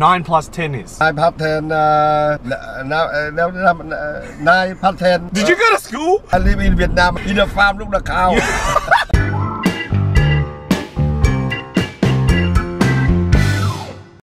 Nine plus ten is. Nine ten. Uh, uh, nine ten. Did you go to school? I live in Vietnam in a farm. Look the cow.